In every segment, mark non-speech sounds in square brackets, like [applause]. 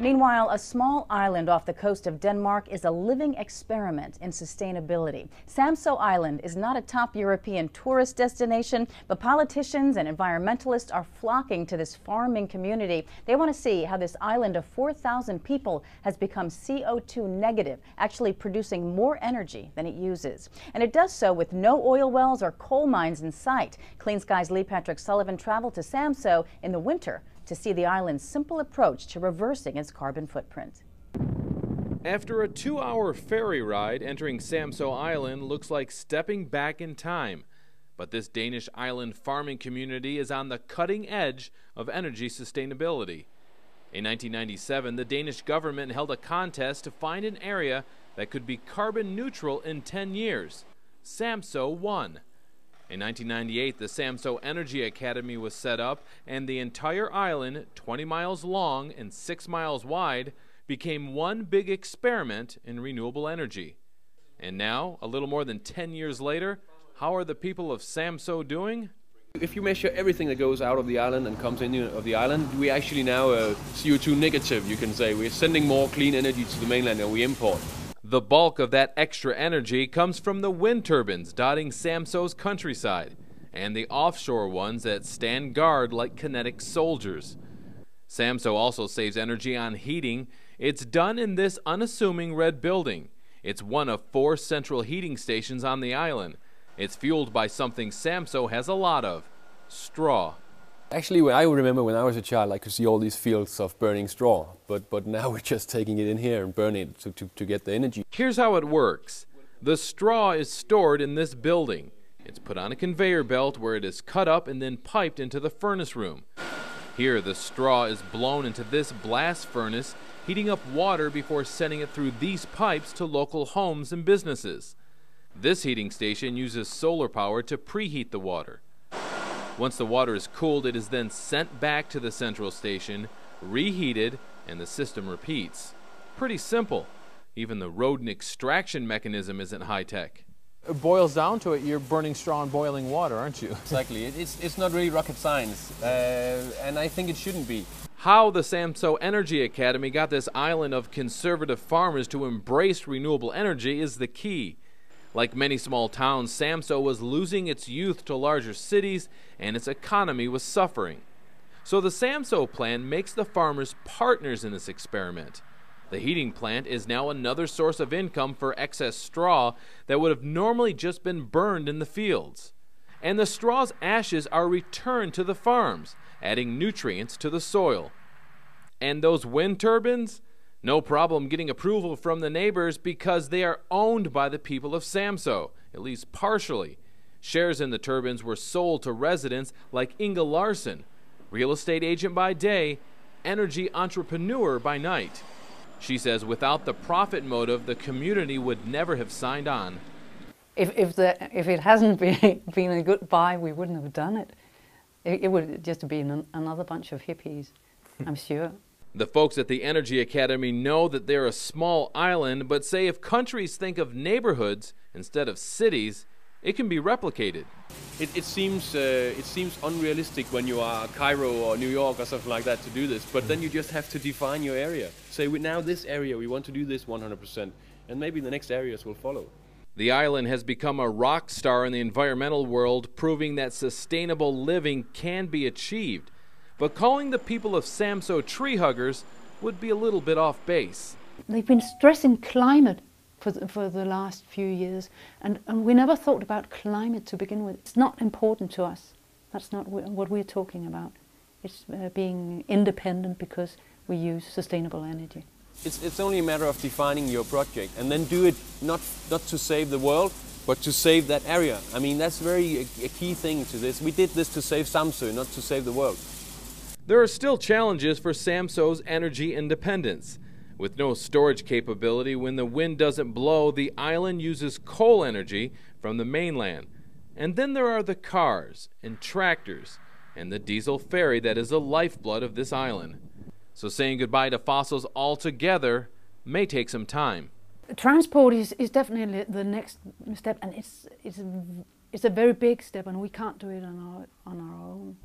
Meanwhile, a small island off the coast of Denmark is a living experiment in sustainability. Samso Island is not a top European tourist destination, but politicians and environmentalists are flocking to this farming community. They want to see how this island of 4,000 people has become CO2 negative, actually producing more energy than it uses. And it does so with no oil wells or coal mines in sight. Clean Skies Lee Patrick Sullivan traveled to Samso in the winter to see the island's simple approach to reversing its carbon footprint. After a two hour ferry ride, entering Samso Island looks like stepping back in time. But this Danish island farming community is on the cutting edge of energy sustainability. In 1997, the Danish government held a contest to find an area that could be carbon neutral in 10 years. Samso won. In 1998, the Samso Energy Academy was set up, and the entire island, 20 miles long and 6 miles wide, became one big experiment in renewable energy. And now, a little more than 10 years later, how are the people of Samso doing? If you measure everything that goes out of the island and comes in of the island, we actually now are CO2 negative, you can say. We're sending more clean energy to the mainland than we import. The bulk of that extra energy comes from the wind turbines dotting Samso's countryside and the offshore ones that stand guard like kinetic soldiers. Samso also saves energy on heating. It's done in this unassuming red building. It's one of four central heating stations on the island. It's fueled by something Samso has a lot of straw. Actually, when I remember when I was a child, I could see all these fields of burning straw, but, but now we're just taking it in here and burning it to, to, to get the energy. Here's how it works. The straw is stored in this building. It's put on a conveyor belt where it is cut up and then piped into the furnace room. Here, the straw is blown into this blast furnace, heating up water before sending it through these pipes to local homes and businesses. This heating station uses solar power to preheat the water. Once the water is cooled, it is then sent back to the central station, reheated, and the system repeats. Pretty simple. Even the rodent extraction mechanism isn't high tech. It boils down to it, you're burning straw and boiling water, aren't you? [laughs] Exactly. It's, it's not really rocket science, uh, and I think it shouldn't be. How the Samso Energy Academy got this island of conservative farmers to embrace renewable energy is the key. Like many small towns, Samso was losing its youth to larger cities and its economy was suffering. So the Samso plan makes the farmers partners in this experiment. The heating plant is now another source of income for excess straw that would have normally just been burned in the fields. And the straw's ashes are returned to the farms, adding nutrients to the soil. And those wind turbines? No problem getting approval from the neighbors because they are owned by the people of Samso, at least partially. Shares in the turbines were sold to residents like Inge Larsen, real estate agent by day, energy entrepreneur by night. She says without the profit motive, the community would never have signed on. If, if, the, if it hasn't [laughs] been, been a good buy, we wouldn't have done it. It, it would just have been another bunch of hippies, I'm sure. The folks at the Energy Academy know that they're a small island, but say if countries think of neighborhoods instead of cities, it can be replicated. It, it seems uh, it seems unrealistic when you are Cairo or New York or something like that to do this, but then you just have to define your area. Say, we, now this area, we want to do this 100%, and maybe the next areas will follow. The island has become a rock star in the environmental world, proving that sustainable living can be achieved but calling the people of Samso tree huggers would be a little bit off base. They've been stressing climate for the, for the last few years, and, and we never thought about climate to begin with. It's not important to us. That's not what we're talking about. It's uh, being independent because we use sustainable energy. It's, it's only a matter of defining your project and then do it not, not to save the world, but to save that area. I mean, that's very a, a key thing to this. We did this to save Samso, not to save the world. There are still challenges for Samso's energy independence. With no storage capability, when the wind doesn't blow, the island uses coal energy from the mainland. And then there are the cars and tractors and the diesel ferry that is the lifeblood of this island. So saying goodbye to fossils altogether may take some time. Transport is, is definitely the next step, and it's, it's, it's a very big step, and we can't do it on our, on our own.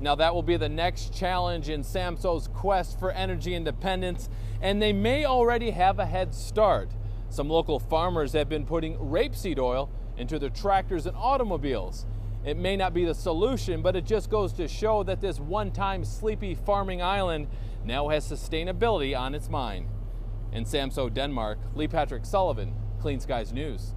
Now, that will be the next challenge in Samso's quest for energy independence, and they may already have a head start. Some local farmers have been putting rapeseed oil into their tractors and automobiles. It may not be the solution, but it just goes to show that this one time sleepy farming island now has sustainability on its mind. In Samso, Denmark, Lee Patrick Sullivan, Clean Skies News.